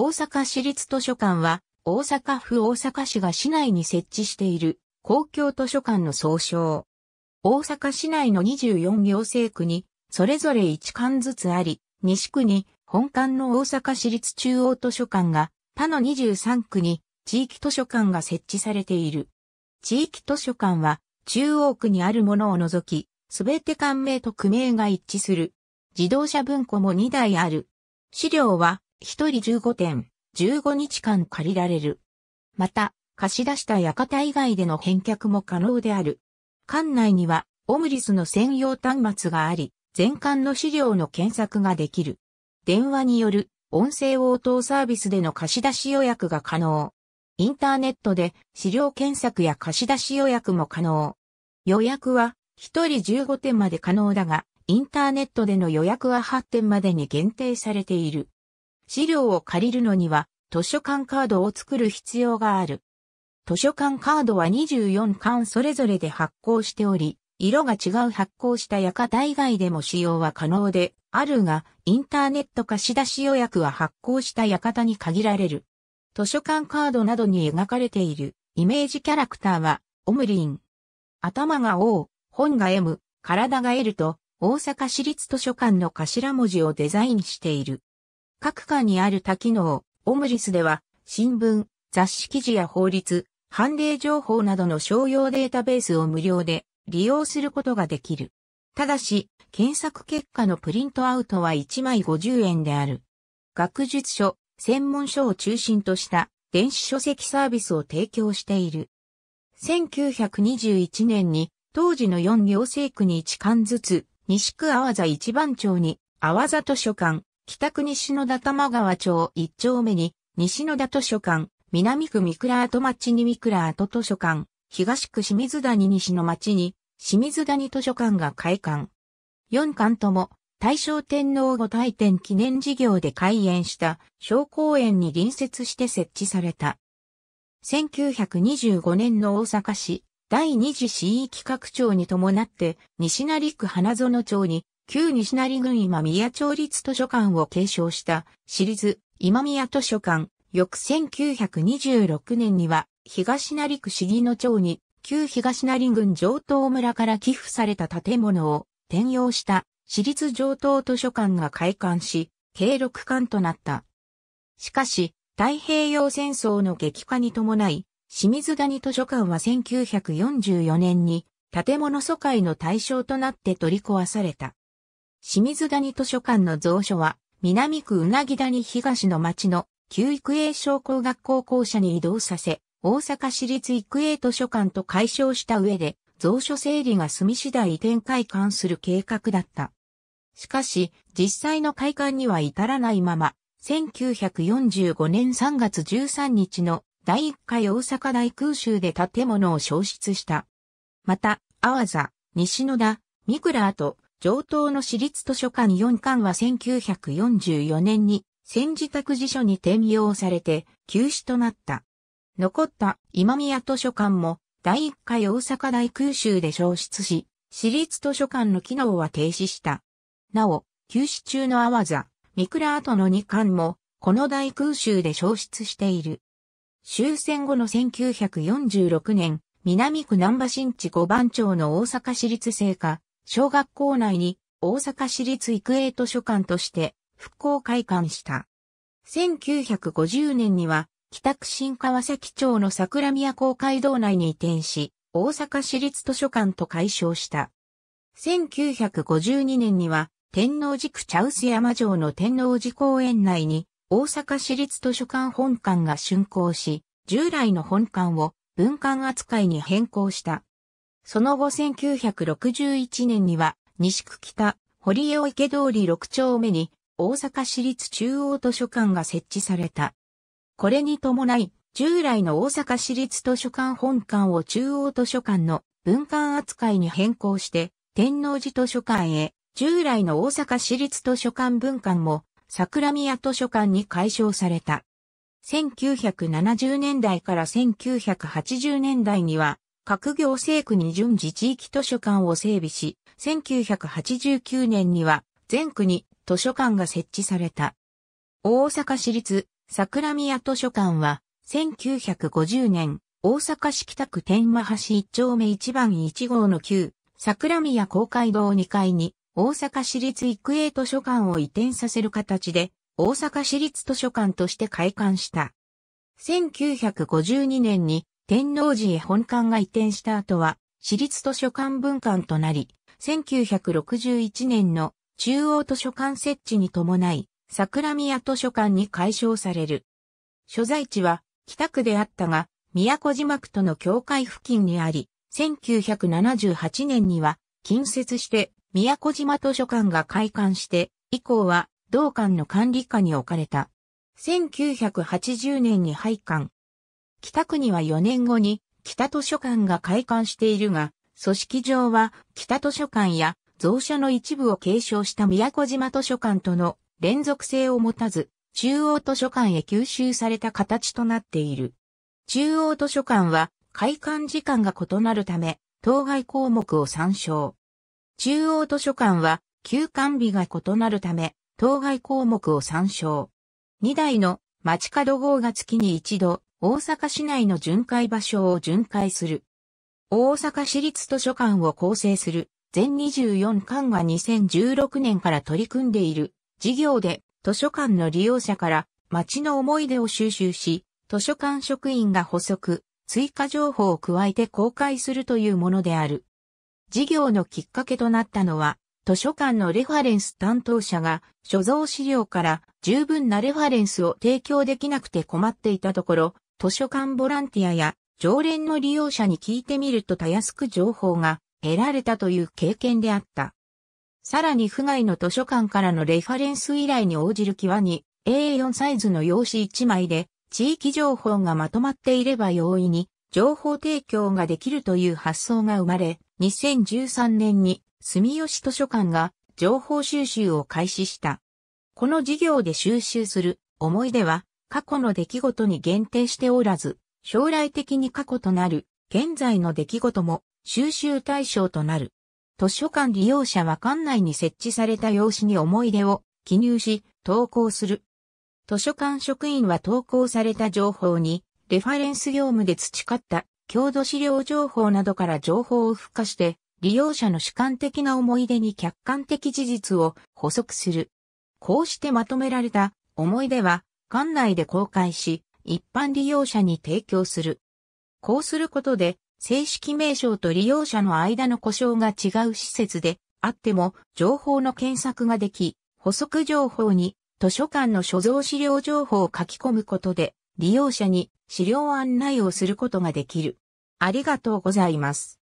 大阪市立図書館は、大阪府大阪市が市内に設置している公共図書館の総称。大阪市内の24行政区に、それぞれ1館ずつあり、西区に本館の大阪市立中央図書館が、他の23区に地域図書館が設置されている。地域図書館は中央区にあるものを除き、すべて館名と区名が一致する。自動車文庫も2台ある。資料は1人15点、15日間借りられる。また、貸し出した館以外での返却も可能である。館内にはオムリスの専用端末があり、全館の資料の検索ができる。電話による音声応答サービスでの貸し出し予約が可能。インターネットで資料検索や貸し出し予約も可能。予約は1人15点まで可能だが、インターネットでの予約は8点までに限定されている。資料を借りるのには図書館カードを作る必要がある。図書館カードは24巻それぞれで発行しており、色が違う発行した館以外でも使用は可能であるが、インターネット貸し出し予約は発行した館に限られる。図書館カードなどに描かれているイメージキャラクターはオムリン。頭が O、本が M、体が L と大阪市立図書館の頭文字をデザインしている。各館にある多機能、オムリスでは新聞、雑誌記事や法律、判例情報などの商用データベースを無料で利用することができる。ただし、検索結果のプリントアウトは1枚50円である。学術書、専門書を中心とした電子書籍サービスを提供している。1921年に当時の4行政区に1巻ずつ、西区阿波座一番町に阿波座図書館、北区西野田玉川町1丁目に西野田図書館、南区三倉跡町に三倉跡図書館、東区清水谷西の町に清水谷図書館が開館。4館とも大正天皇御大典記念事業で開園した小公園に隣接して設置された。1925年の大阪市第二次市域拡張に伴って西成区花園町に旧西成郡今宮町立図書館を継承した私立今宮図書館。翌1926年には東成区市議の町に旧東成郡上東村から寄付された建物を転用した私立上等図書館が開館し、計6館となった。しかし、太平洋戦争の激化に伴い、清水谷図書館は1944年に建物疎開の対象となって取り壊された。清水谷図書館の蔵書は、南区うなぎ谷東の町の旧育英商工学校校舎に移動させ、大阪市立育英図書館と解消した上で、蔵書整理が済み次第移転開館する計画だった。しかし、実際の開館には至らないまま、1945年3月13日の第1回大阪大空襲で建物を消失した。また、阿波座、西野田、三倉跡、上東の私立図書館4館は1944年に戦時託児所に転用されて休止となった。残った今宮図書館も第1回大阪大空襲で消失し、私立図書館の機能は停止した。なお、休止中の阿波座、三倉跡の2巻も、この大空襲で消失している。終戦後の1946年、南区南波新地5番町の大阪市立聖火、小学校内に大阪市立育英図書館として復興開館した。1950年には北区新川崎町の桜宮公会堂内に移転し、大阪市立図書館と改称した。1952年には天王寺区茶臼山城の天王寺公園内に大阪市立図書館本館が竣工し、従来の本館を文館扱いに変更した。その後1961年には西区北堀江池通り6丁目に大阪市立中央図書館が設置された。これに伴い、従来の大阪市立図書館本館を中央図書館の文館扱いに変更して、天王寺図書館へ従来の大阪市立図書館文館も桜宮図書館に改称された。1970年代から1980年代には各行政区に順次地域図書館を整備し、1989年には全区に図書館が設置された。大阪市立桜宮図書館は、1950年、大阪市北区天満橋1丁目1番1号の旧、桜宮公会堂2階に、大阪市立育英図書館を移転させる形で、大阪市立図書館として開館した。1952年に天王寺へ本館が移転した後は、市立図書館分館となり、1961年の中央図書館設置に伴い、桜宮図書館に改称される。所在地は北区であったが、宮古島区との境界付近にあり、1978年には近接して宮古島図書館が開館して、以降は同館の管理下に置かれた。1980年に廃館。北区には4年後に北図書館が開館しているが、組織上は北図書館や蔵書の一部を継承した宮古島図書館との連続性を持たず、中央図書館へ吸収された形となっている。中央図書館は開館時間が異なるため、当該項目を参照。中央図書館は休館日が異なるため、当該項目を参照。2台の街角号が月に一度、大阪市内の巡回場所を巡回する。大阪市立図書館を構成する全24館が2016年から取り組んでいる事業で図書館の利用者から街の思い出を収集し、図書館職員が補足、追加情報を加えて公開するというものである。事業のきっかけとなったのは、図書館のレファレンス担当者が所蔵資料から十分なレファレンスを提供できなくて困っていたところ、図書館ボランティアや常連の利用者に聞いてみるとたやすく情報が得られたという経験であった。さらに府外の図書館からのレファレンス依頼に応じる際に A4 サイズの用紙1枚で地域情報がまとまっていれば容易に情報提供ができるという発想が生まれ、2013年に住吉図書館が情報収集を開始した。この事業で収集する思い出は過去の出来事に限定しておらず、将来的に過去となる現在の出来事も収集対象となる。図書館利用者は館内に設置された用紙に思い出を記入し投稿する。図書館職員は投稿された情報に、レファレンス業務で培った郷土資料情報などから情報を付加して、利用者の主観的な思い出に客観的事実を補足する。こうしてまとめられた思い出は、館内で公開し、一般利用者に提供する。こうすることで、正式名称と利用者の間の故障が違う施設であっても、情報の検索ができ、補足情報に図書館の所蔵資料情報を書き込むことで、利用者に資料案内をすることができる。ありがとうございます。